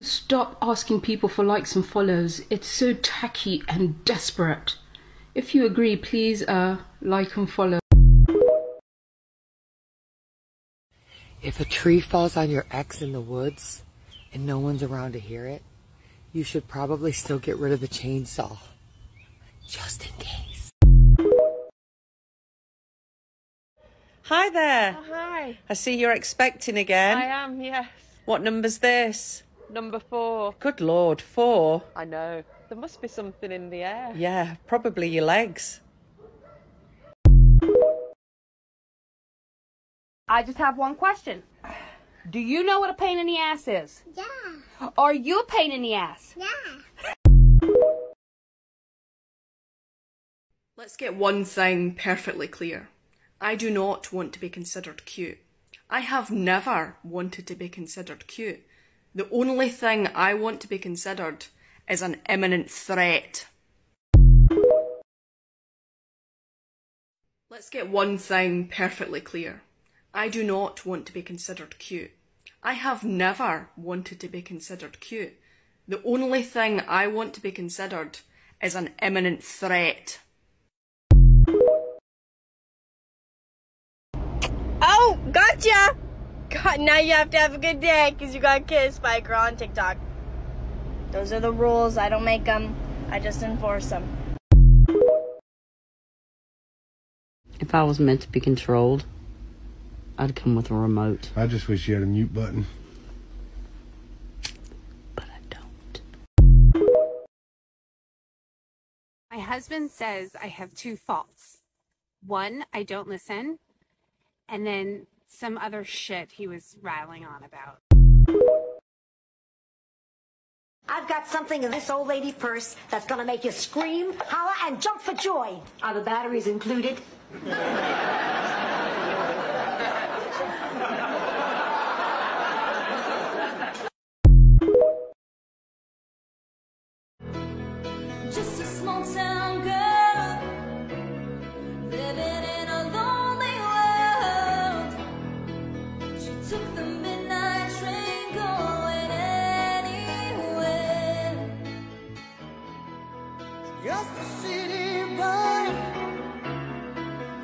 Stop asking people for likes and follows. It's so tacky and desperate. If you agree, please uh, like and follow. If a tree falls on your ex in the woods and no one's around to hear it, you should probably still get rid of the chainsaw. Just in case. Hi there. Oh, hi. I see you're expecting again. I am, yes. What number's this? Number four. Good lord, four. I know. There must be something in the air. Yeah, probably your legs. I just have one question. Do you know what a pain in the ass is? Yeah. Are you a pain in the ass? Yeah. Let's get one thing perfectly clear. I do not want to be considered cute. I have never wanted to be considered cute. The only thing I want to be considered is an imminent threat. Let's get one thing perfectly clear. I do not want to be considered cute. I have never wanted to be considered cute. The only thing I want to be considered is an imminent threat. Oh, gotcha! God, now you have to have a good day because you got kissed by a girl on TikTok. Those are the rules. I don't make them, I just enforce them. If I was meant to be controlled, I'd come with a remote. I just wish you had a mute button. But I don't. My husband says I have two faults. One, I don't listen, and then some other shit he was rattling on about. I've got something in this old lady purse that's gonna make you scream, holler, and jump for joy. Are the batteries included? Just a city boy,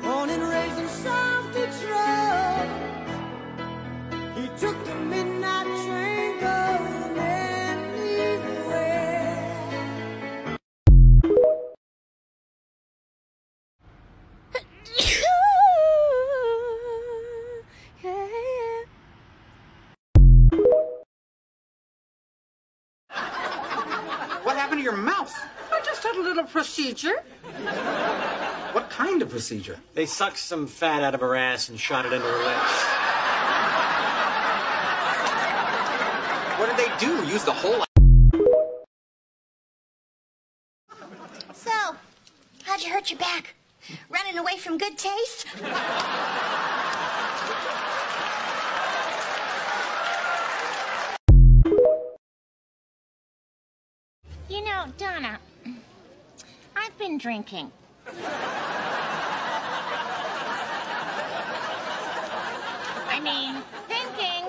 born and raised in South Detroit. He took the midnight train going anywhere. What happened to your mouth? I just had a little procedure. What kind of procedure? They sucked some fat out of her ass and shot it into her lips. What did they do? Use the whole. So, how'd you hurt your back? Running away from good taste? You know, Donna, I've been drinking. I mean, thinking.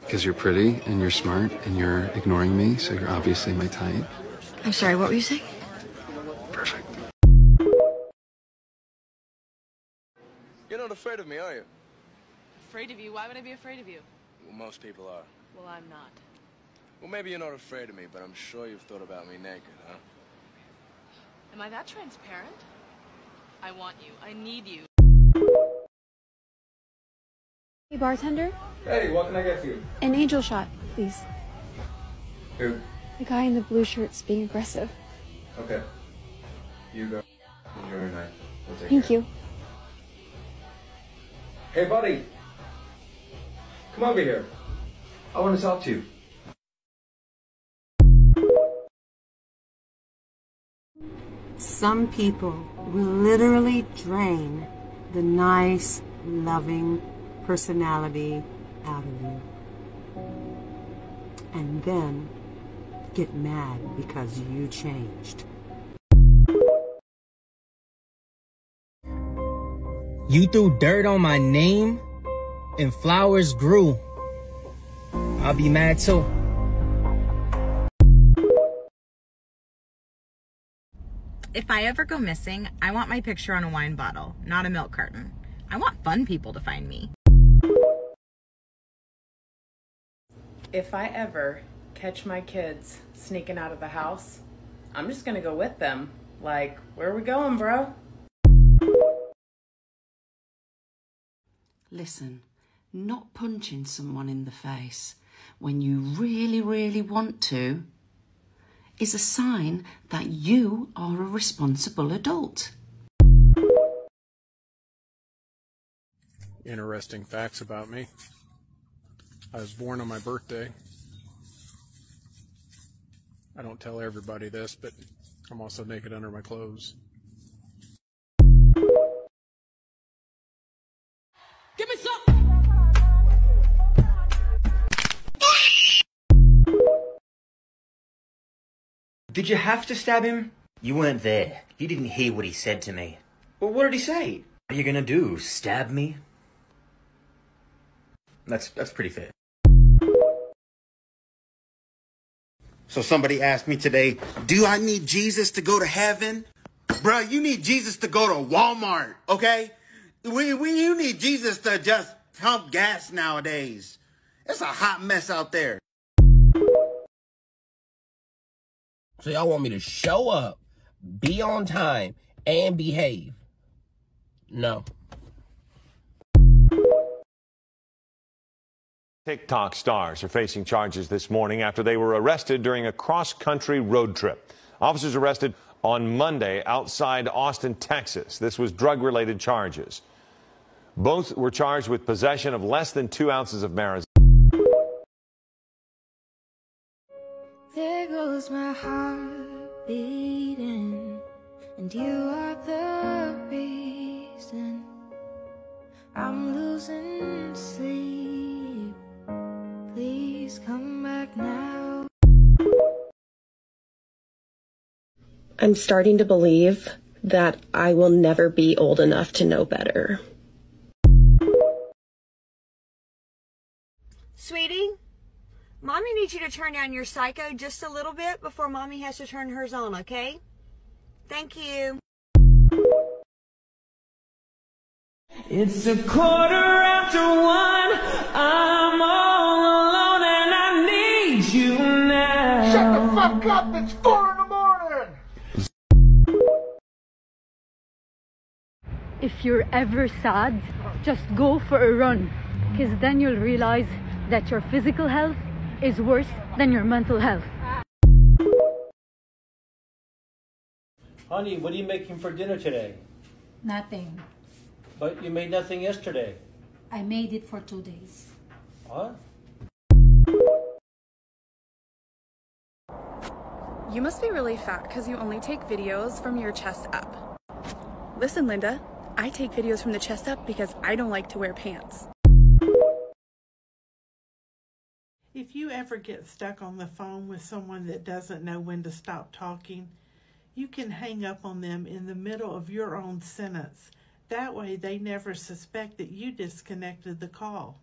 Because you're pretty and you're smart and you're ignoring me, so you're obviously my type. I'm sorry, what were you saying? Perfect. You're not afraid of me, are you? Afraid of you? Why would I be afraid of you? Well, most people are. Well, I'm not. Well, maybe you're not afraid of me, but I'm sure you've thought about me naked, huh? Am I that transparent? I want you. I need you. Hey, bartender. Hey, what can I get for you? An angel shot, please. Who? The guy in the blue shirt's being aggressive. Okay. You go. Enjoy your night. We'll take Thank care. you. Hey, buddy. Come over here. I want to talk to you. Some people will literally drain the nice, loving personality out of you. And then get mad because you changed. You threw dirt on my name? and flowers grew, I'll be mad too. If I ever go missing, I want my picture on a wine bottle, not a milk carton. I want fun people to find me. If I ever catch my kids sneaking out of the house, I'm just gonna go with them. Like, where are we going, bro? Listen, not punching someone in the face when you really, really want to is a sign that you are a responsible adult. Interesting facts about me. I was born on my birthday. I don't tell everybody this, but I'm also naked under my clothes. Did you have to stab him? You weren't there. You didn't hear what he said to me. Well, what did he say? What are you gonna do? Stab me? That's that's pretty fair. So somebody asked me today, do I need Jesus to go to heaven? Bruh, you need Jesus to go to Walmart, okay? We, we, you need Jesus to just pump gas nowadays. It's a hot mess out there. So y'all want me to show up, be on time, and behave? No. TikTok stars are facing charges this morning after they were arrested during a cross country road trip. Officers arrested on Monday outside Austin, Texas. This was drug related charges. Both were charged with possession of less than two ounces of marijuana. Goes my heart beating, and you are the reason I'm losing sleep. Please come back now. I'm starting to believe that I will never be old enough to know better. Mommy needs you to turn down your psycho just a little bit before mommy has to turn hers on, okay? Thank you. It's a quarter after one. I'm all alone and I need you now. Shut the fuck up! It's four in the morning! If you're ever sad, just go for a run. Because then you'll realize that your physical health is worse than your mental health. Honey, what are you making for dinner today? Nothing. But you made nothing yesterday. I made it for two days. What? You must be really fat because you only take videos from your chest up. Listen, Linda, I take videos from the chest up because I don't like to wear pants. If you ever get stuck on the phone with someone that doesn't know when to stop talking, you can hang up on them in the middle of your own sentence. That way, they never suspect that you disconnected the call.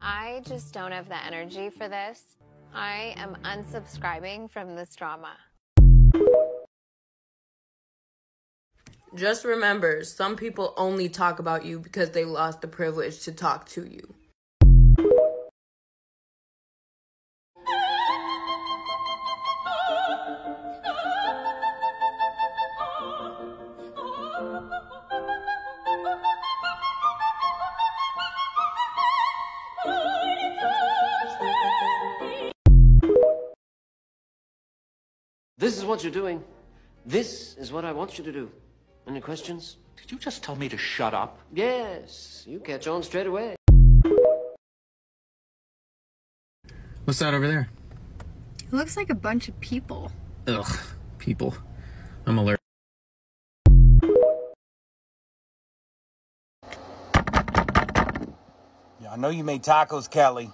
I just don't have the energy for this. I am unsubscribing from this drama. Just remember, some people only talk about you because they lost the privilege to talk to you. This is what you're doing. This is what I want you to do. Any questions? Did you just tell me to shut up? Yes, you catch on straight away. What's that over there? It looks like a bunch of people. Ugh, people. I'm alert. Yeah, I know you made tacos, Kelly.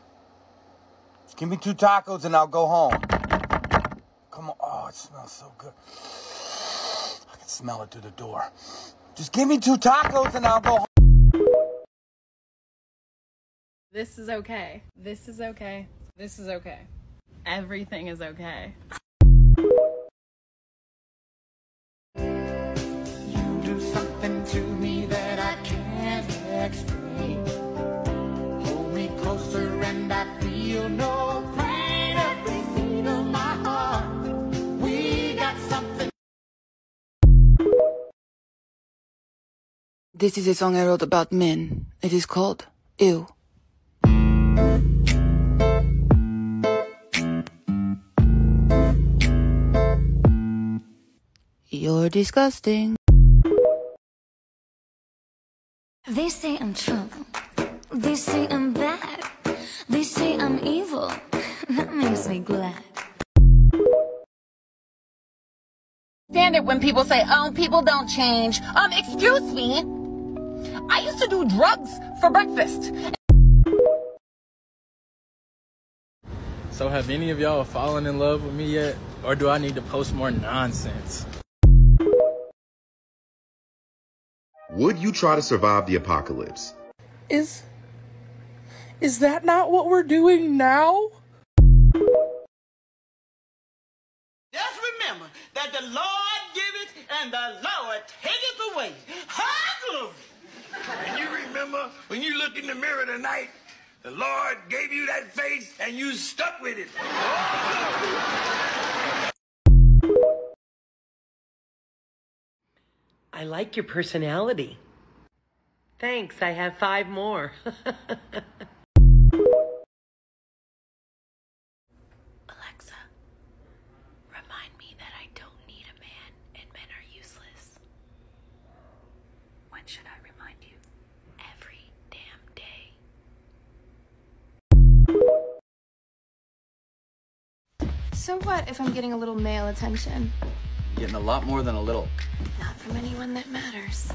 Just give me two tacos and I'll go home. Come on. Oh, it smells so good smell it through the door. Just give me two tacos and I'll go home. This is okay. This is okay. This is okay. Everything is okay. You do something to This is a song I wrote about men. It is called Ew. You're disgusting. They say I'm trouble. They say I'm bad. They say I'm evil. that makes me glad. Stand it when people say, um, people don't change. Um, excuse me. I used to do drugs for breakfast. So have any of y'all fallen in love with me yet? Or do I need to post more nonsense? Would you try to survive the apocalypse? Is is that not what we're doing now? Just remember that the Lord giveth and the Lord taketh away. Hallelujah! And you remember when you looked in the mirror tonight, the Lord gave you that face and you stuck with it. I like your personality. Thanks, I have five more. what if I'm getting a little male attention? Getting a lot more than a little. Not from anyone that matters.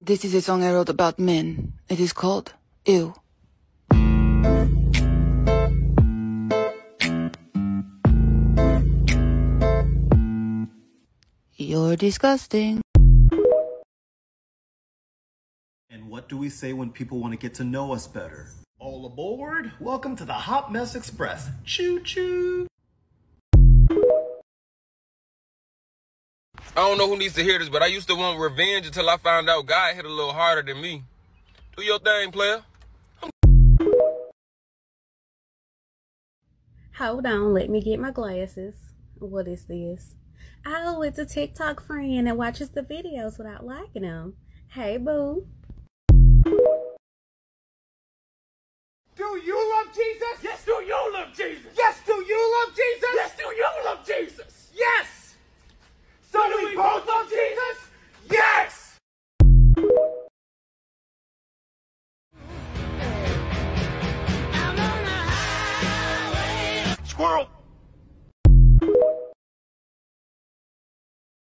This is a song I wrote about men. It is called Ew. You're disgusting. And what do we say when people want to get to know us better? All aboard! Welcome to the Hot Mess Express. Choo choo! I don't know who needs to hear this, but I used to want revenge until I found out God hit a little harder than me. Do your thing, player. Hold on, let me get my glasses. What is this? Oh, it's a TikTok friend that watches the videos without liking them. Hey, boo. Jesus?